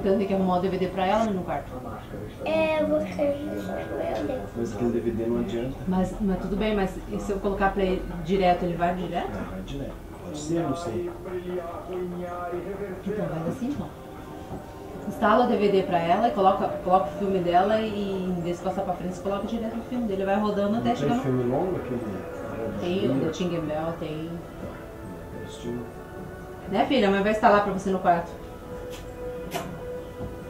Então tem que arrumar o DVD pra ela no quarto. É, eu vou ficar eu Mas aquele DVD não adianta. Mas, mas tudo bem, mas e se eu colocar pra ele direto, ele vai direto? Não, vai direto. Pode ser, não sei. Então faz assim então. Instala o DVD pra ela e coloca, coloca o filme dela e em vez de passar pra frente, você coloca direto o filme dele. Vai rodando até chegar tem filme longo aquele? Tem o da Tingle Bell, tem. Né, filha? Mas vai instalar pra você no quarto.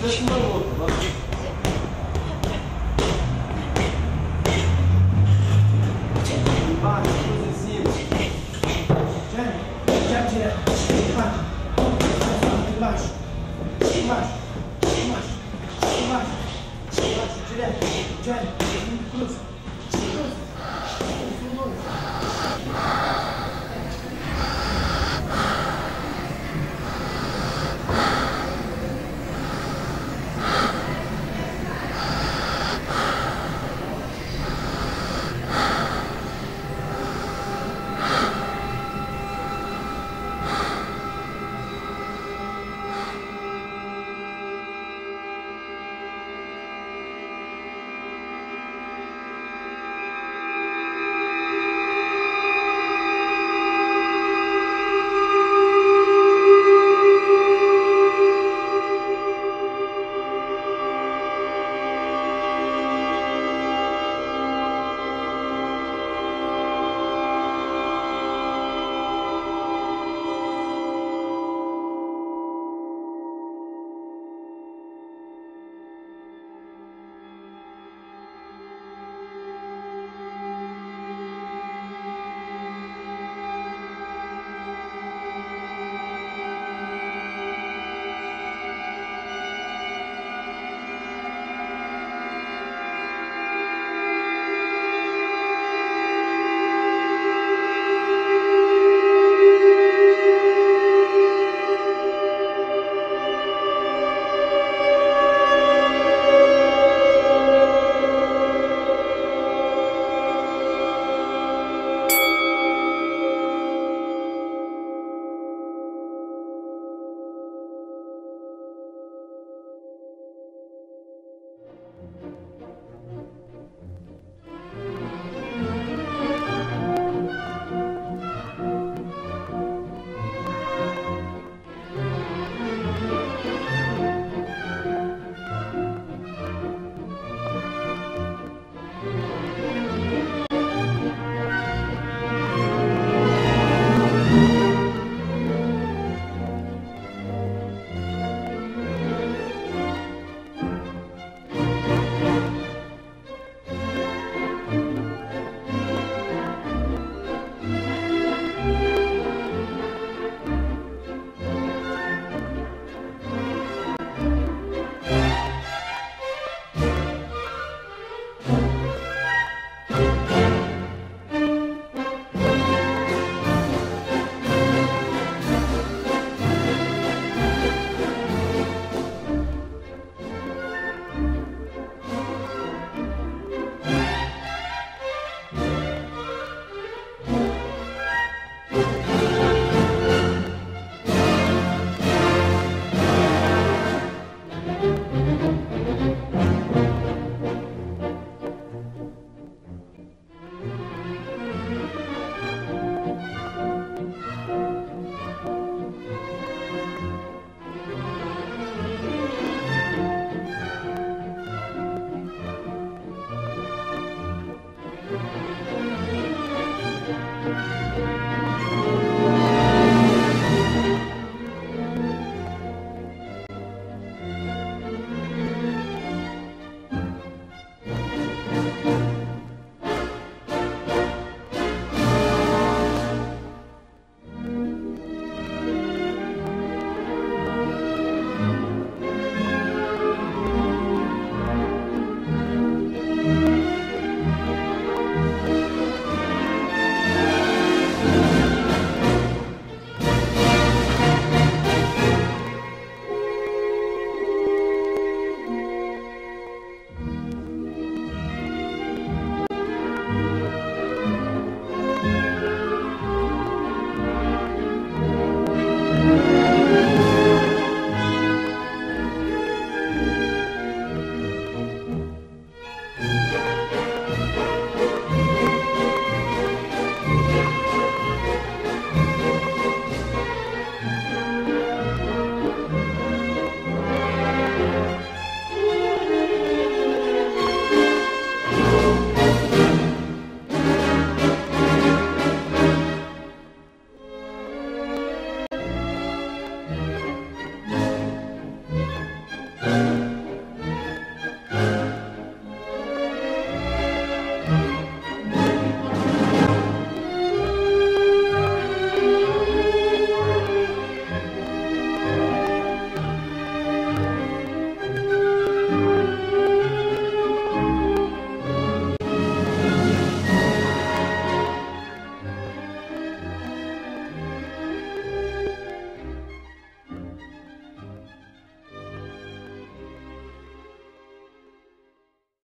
Deixa uma Embaixo, inclusive. Já, já, já. Embaixo. Embaixo. Embaixo. Embaixo. Embaixo. Embaixo. Direto. Já. Cruza.